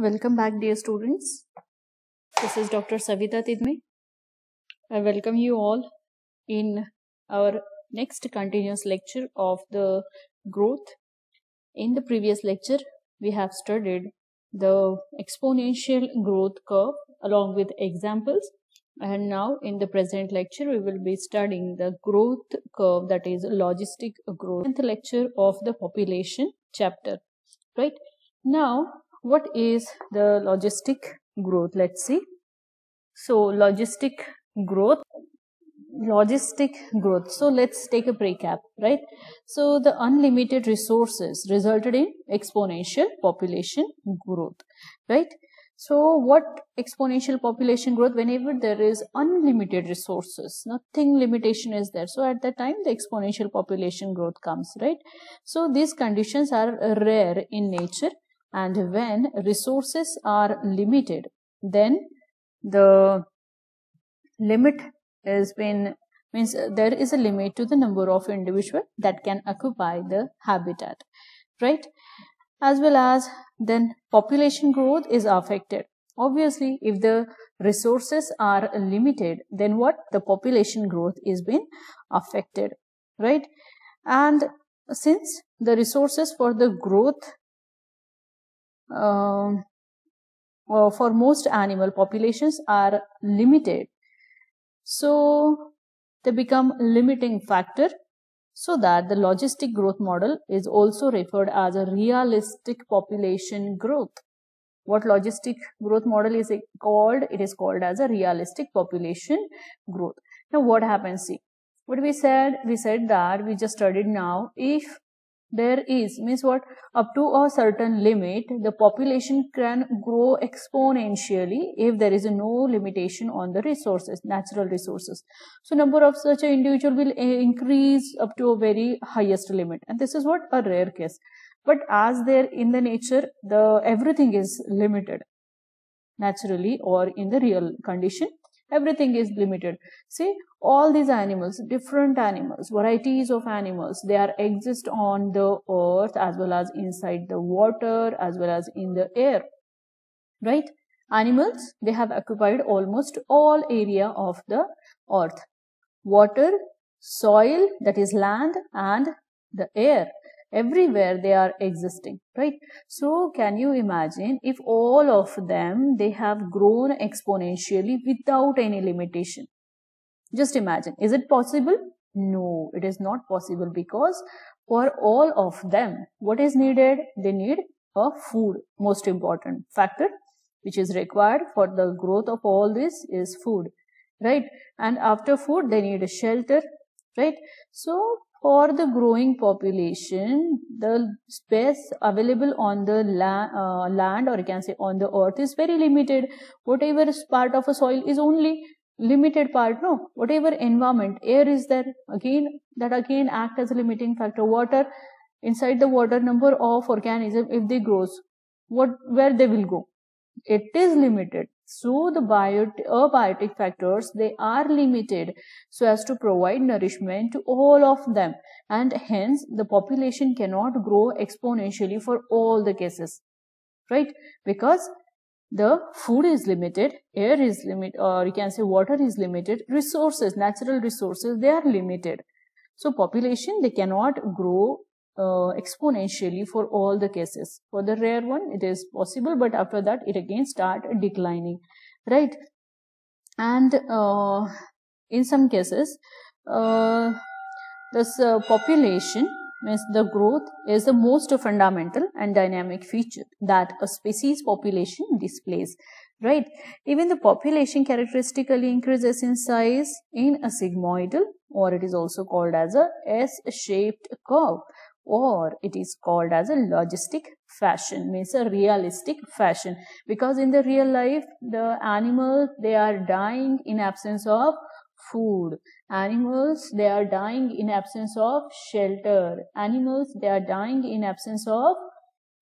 Welcome back, dear students. This is Dr. Savita Tidame. I welcome you all in our next continuous lecture of the growth. In the previous lecture, we have studied the exponential growth curve along with examples. And now in the present lecture, we will be studying the growth curve that is logistic growth. 10th lecture of the population chapter, right? Now, what is the logistic growth? Let's see. So, logistic growth logistic growth. So let's take a recap right? So the unlimited resources resulted in exponential population growth right? So what exponential population growth? Whenever there is unlimited resources nothing limitation is there. So at that time the exponential population growth comes right? So these conditions are rare in nature and when resources are limited then the limit has been means there is a limit to the number of individual that can occupy the habitat right? As well as then population growth is affected. Obviously if the resources are limited then what? The population growth is being affected right? And since the resources for the growth um, for most animal populations are limited. So they become limiting factor so that the logistic growth model is also referred as a realistic population growth. What logistic growth model is called? It is called as a realistic population growth. Now what happens? See what we said we said that we just studied now. If there is means what? Up to a certain limit the population can grow exponentially if there is no limitation on the resources natural resources. So number of such individual will increase up to a very highest limit. And this is what? A rare case. But as there in the nature the everything is limited naturally or in the real condition everything is limited. See all these animals different animals varieties of animals they are exist on the earth as well as inside the water as well as in the air. Right? Animals they have occupied almost all area of the earth. Water soil that is land and the air everywhere they are existing right? So can you imagine if all of them they have grown exponentially without any limitation? Just imagine. Is it possible? No it is not possible because for all of them what is needed? They need a food most important factor which is required for the growth of all this is food right? And after food they need a shelter right? So for the growing population, the space available on the la uh, land or you can say on the earth is very limited. Whatever is part of a soil is only limited part, no. Whatever environment, air is there, again, that again act as a limiting factor. Water, inside the water, number of organism, if they grows, what, where they will go? It is limited. So the abiotic uh, factors, they are limited so as to provide nourishment to all of them and hence the population cannot grow exponentially for all the cases, right? Because the food is limited, air is limited, or you can say water is limited, resources, natural resources, they are limited. So population, they cannot grow uh, exponentially for all the cases. For the rare one, it is possible, but after that, it again start declining, right? And uh, in some cases, uh, this uh, population means the growth is the most fundamental and dynamic feature that a species population displays right even the population characteristically increases in size in a sigmoidal or it is also called as a s-shaped curve or it is called as a logistic fashion means a realistic fashion. Because in the real life the animals they are dying in absence of food. Animals they are dying in absence of shelter. Animals they are dying in absence of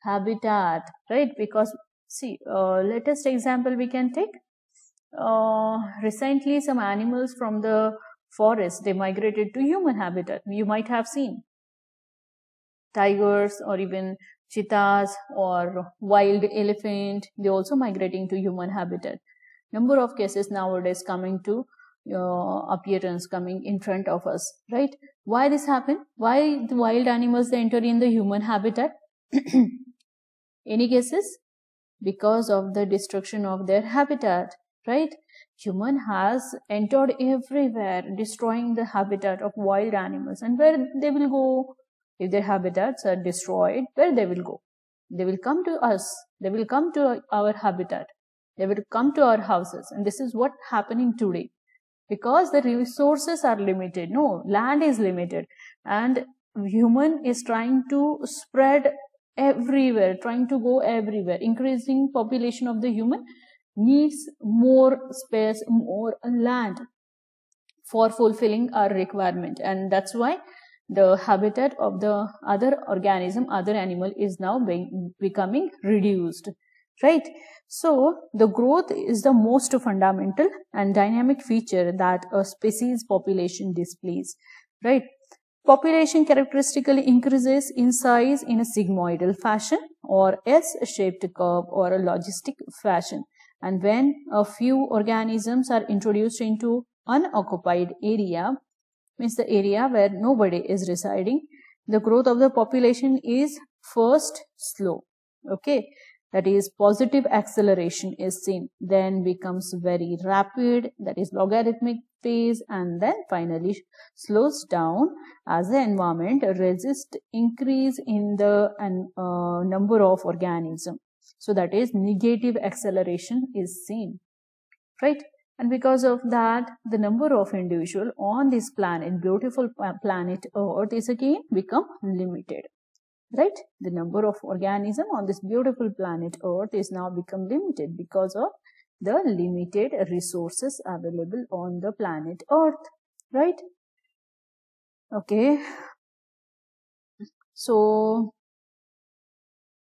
habitat right? Because see uh, latest example we can take. Uh, recently some animals from the forest they migrated to human habitat. You might have seen tigers or even cheetahs or wild elephant, they also migrating to human habitat. Number of cases nowadays coming to uh, appearance coming in front of us, right? Why this happen? Why the wild animals they enter in the human habitat? Any guesses? Because of the destruction of their habitat, right? Human has entered everywhere, destroying the habitat of wild animals. And where they will go? If their habitats are destroyed, where they will go? They will come to us. They will come to our habitat. They will come to our houses. And this is what happening today. Because the resources are limited. No, land is limited. And human is trying to spread everywhere, trying to go everywhere. Increasing population of the human needs more space, more land for fulfilling our requirement. And that's why the habitat of the other organism, other animal is now being, becoming reduced, right? So the growth is the most fundamental and dynamic feature that a species population displays, right? Population characteristically increases in size in a sigmoidal fashion or S-shaped curve or a logistic fashion. And when a few organisms are introduced into unoccupied area, means the area where nobody is residing, the growth of the population is first slow. Okay, that is positive acceleration is seen, then becomes very rapid, that is logarithmic phase, and then finally slows down as the environment resists increase in the uh, number of organism. So that is negative acceleration is seen, right? And because of that, the number of individual on this planet, beautiful planet Earth is again become limited. Right? The number of organism on this beautiful planet Earth is now become limited because of the limited resources available on the planet Earth. Right? Okay. So,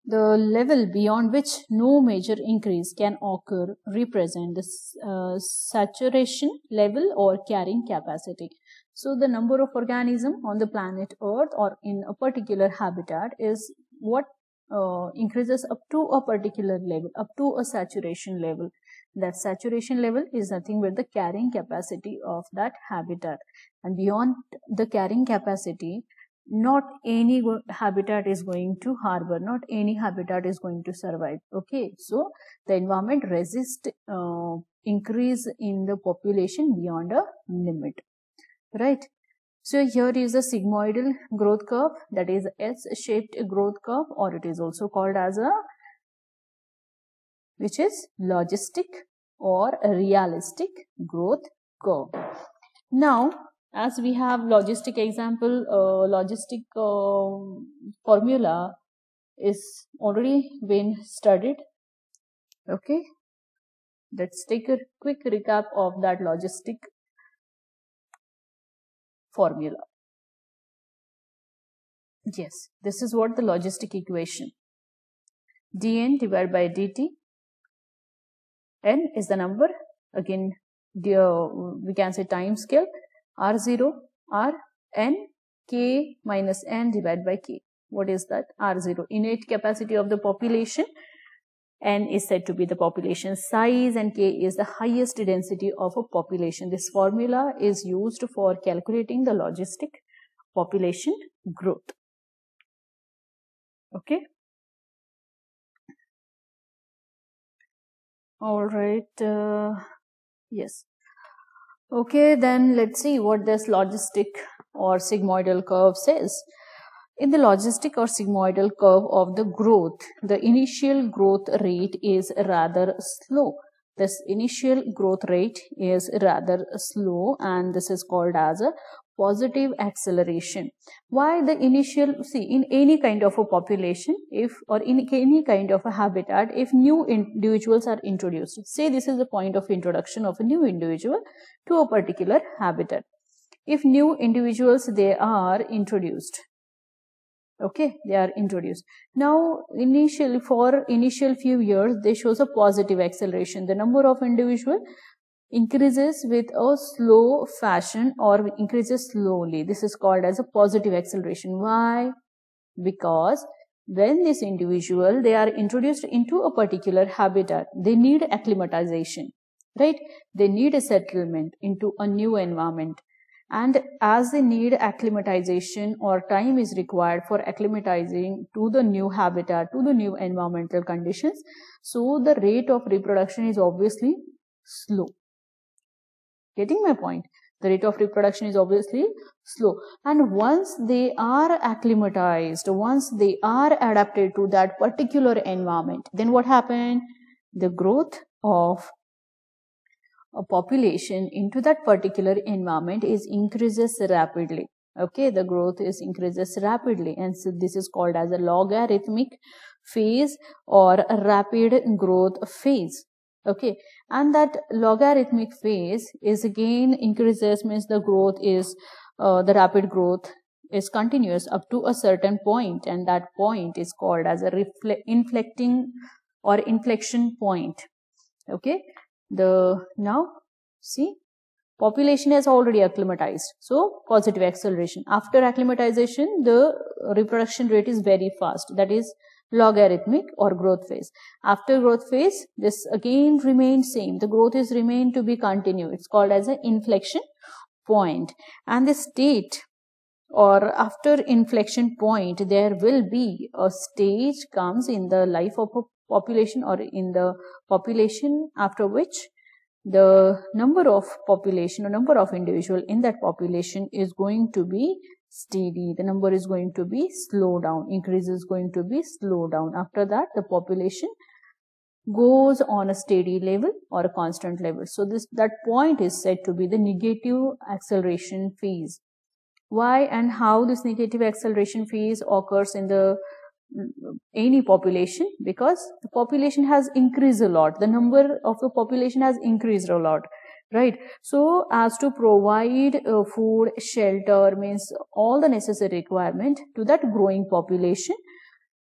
the level beyond which no major increase can occur represent the uh, saturation level or carrying capacity. So the number of organism on the planet Earth or in a particular habitat is what uh, increases up to a particular level, up to a saturation level. That saturation level is nothing but the carrying capacity of that habitat. And beyond the carrying capacity, not any habitat is going to harbor not any habitat is going to survive okay? So the environment resist uh, increase in the population beyond a limit right? So here is a sigmoidal growth curve that is S shaped growth curve or it is also called as a which is logistic or realistic growth curve. Now as we have logistic example uh, logistic uh, formula is already been studied. Okay. Let's take a quick recap of that logistic formula. Yes this is what the logistic equation. Dn divided by dt. N is the number. Again the, we can say time scale R0, R, N, K minus N divided by K. What is that? R0, innate capacity of the population. N is said to be the population size and K is the highest density of a population. This formula is used for calculating the logistic population growth. Okay. All right. Uh, yes. Okay, then let's see what this logistic or sigmoidal curve says. In the logistic or sigmoidal curve of the growth, the initial growth rate is rather slow. This initial growth rate is rather slow and this is called as a positive acceleration. Why the initial, see in any kind of a population, if or in any kind of a habitat, if new individuals are introduced, say this is the point of introduction of a new individual to a particular habitat. If new individuals they are introduced, okay they are introduced now initially for initial few years they shows a positive acceleration the number of individual increases with a slow fashion or increases slowly. This is called as a positive acceleration. Why? Because when this individual they are introduced into a particular habitat uh, they need acclimatization right they need a settlement into a new environment and as they need acclimatization or time is required for acclimatizing to the new habitat uh, to the new environmental conditions so the rate of reproduction is obviously slow getting my point? The rate of reproduction is obviously slow. And once they are acclimatized once they are adapted to that particular environment then what happened? The growth of a population into that particular environment is increases rapidly. Okay the growth is increases rapidly. And so this is called as a logarithmic phase or a rapid growth phase okay. And that logarithmic phase is again increases means the growth is uh, the rapid growth is continuous up to a certain point and that point is called as a inflecting or inflection point. Okay. The now see population has already acclimatized. So positive acceleration. After acclimatization the reproduction rate is very fast. That is logarithmic or growth phase. After growth phase this again remains same. The growth is remain to be continued. It's called as an inflection point. point and the state or after inflection point there will be a stage comes in the life of a population or in the population after which the number of population or number of individual in that population is going to be steady. The number is going to be slow down. Increase is going to be slow down. After that the population goes on a steady level or a constant level. So this that point is said to be the negative acceleration phase. Why and how this negative acceleration phase occurs in the mm, any population? Because the population has increased a lot. The number of the population has increased a lot right? So as to provide uh, food shelter means all the necessary requirement to that growing population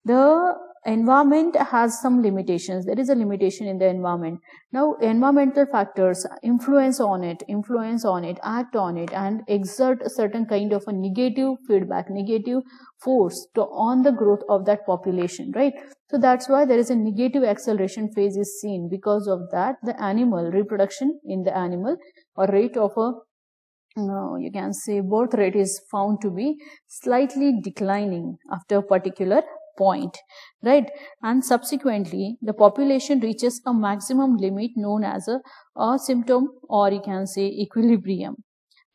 the environment has some limitations. There is a limitation in the environment. Now environmental factors influence on it influence on it act on it and exert a certain kind of a negative feedback negative force to on the growth of that population right? So that's why there is a negative acceleration phase is seen. Because of that the animal reproduction in the animal or rate of a you can say birth rate is found to be slightly declining after a particular point right? And subsequently the population reaches a maximum limit known as a, asymptom or you can say equilibrium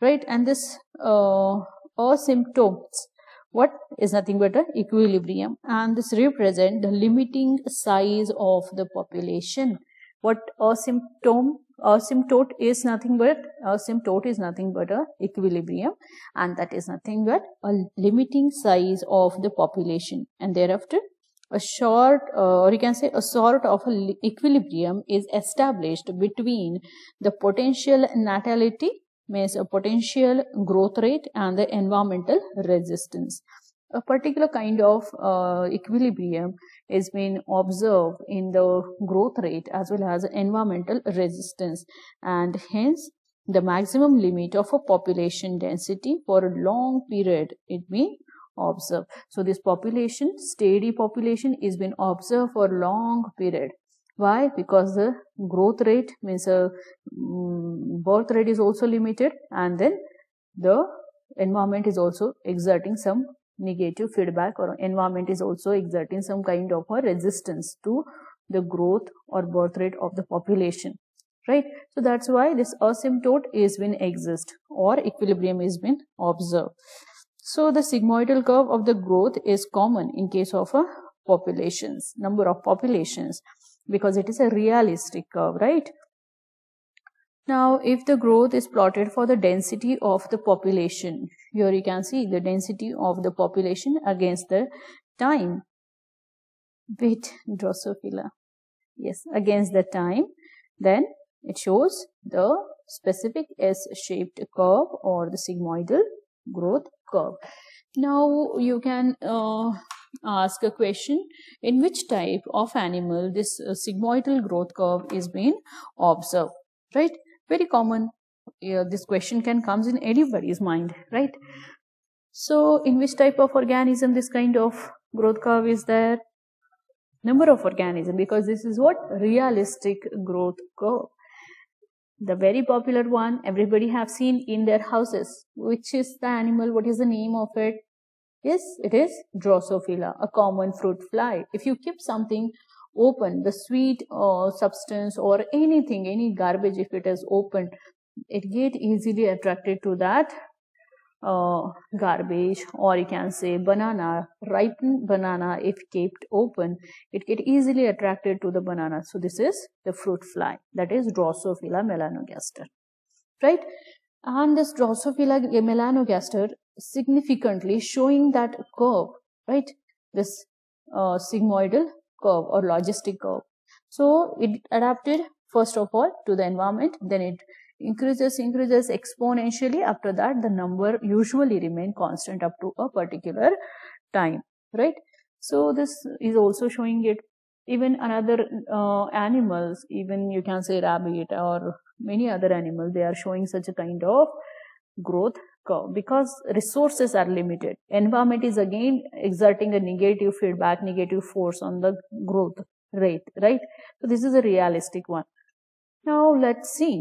right? And this uh, asymptotes what is nothing but a equilibrium. And this represent the limiting size of the population. What asymptom asymptote is nothing but asymptote is nothing but a equilibrium and that is nothing but a limiting size of the population. And thereafter a short uh, or you can say a sort of a equilibrium is established between the potential natality means a potential growth rate and the environmental resistance a particular kind of uh, equilibrium is being observed in the growth rate as well as environmental resistance and hence the maximum limit of a population density for a long period it may observed. So this population, steady population is been observed for long period. Why? Because the growth rate means a uh, um, birth rate is also limited and then the environment is also exerting some negative feedback or environment is also exerting some kind of a resistance to the growth or birth rate of the population right? So that's why this asymptote is been exist or equilibrium is been observed. So the sigmoidal curve of the growth is common in case of a populations number of populations because it is a realistic curve right now, if the growth is plotted for the density of the population, here you can see the density of the population against the time. Wait, Drosophila. Yes, against the time, then it shows the specific S-shaped curve or the sigmoidal growth curve. Now, you can uh, ask a question in which type of animal this uh, sigmoidal growth curve is being observed, right? Very common this question can comes in anybody's mind right? So in which type of organism this kind of growth curve is there? Number of organism because this is what realistic growth curve. The very popular one everybody have seen in their houses which is the animal what is the name of it? Yes it is drosophila a common fruit fly. If you keep something open the sweet uh, substance or anything any garbage if it is open it get easily attracted to that uh, garbage or you can say banana ripened banana if kept open it get easily attracted to the banana. So this is the fruit fly that is drosophila melanogaster right? And this drosophila melanogaster significantly showing that curve right? This uh, sigmoidal curve or logistic curve. So it adapted first of all to the environment then it increases increases exponentially. After that the number usually remain constant up to a particular time right? So this is also showing it. Even another uh, animals even you can say rabbit or many other animals they are showing such a kind of growth curve because resources are limited environment is again exerting a negative feedback negative force on the growth rate right so this is a realistic one now let's see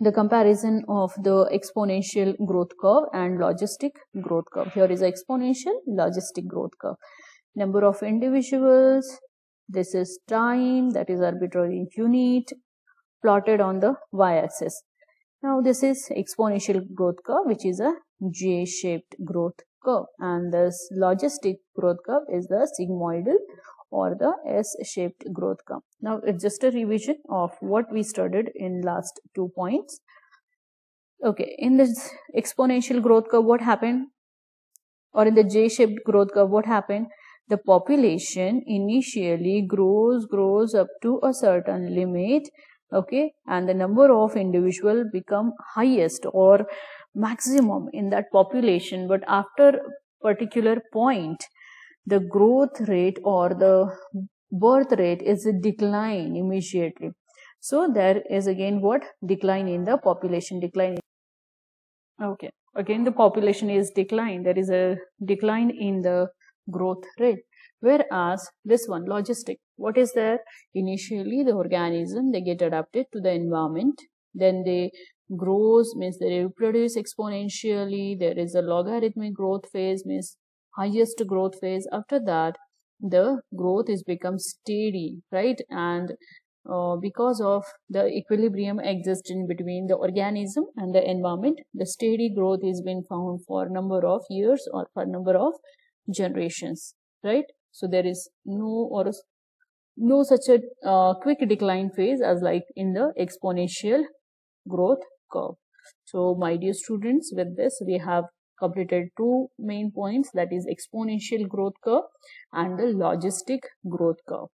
the comparison of the exponential growth curve and logistic growth curve. Here is exponential logistic growth curve. Number of individuals, this is time that is arbitrary unit plotted on the y-axis. Now this is exponential growth curve which is a J-shaped growth curve and this logistic growth curve is the sigmoidal or the S-shaped growth curve. Now it's just a revision of what we studied in last two points. Okay, in this exponential growth curve, what happened? Or in the J-shaped growth curve, what happened? The population initially grows, grows up to a certain limit, okay, and the number of individual become highest or maximum in that population. But after particular point, the growth rate or the birth rate is a decline immediately. So there is again what decline in the population decline. Okay, again the population is decline. There is a decline in the growth rate. Whereas this one logistic, what is there? Initially the organism they get adapted to the environment. Then they grows means they reproduce exponentially. There is a logarithmic growth phase means highest growth phase after that the growth is become steady right and uh, because of the equilibrium exists in between the organism and the environment the steady growth is been found for number of years or for number of generations right so there is no or no such a uh, quick decline phase as like in the exponential growth curve so my dear students with this we have completed two main points that is exponential growth curve and the logistic growth curve.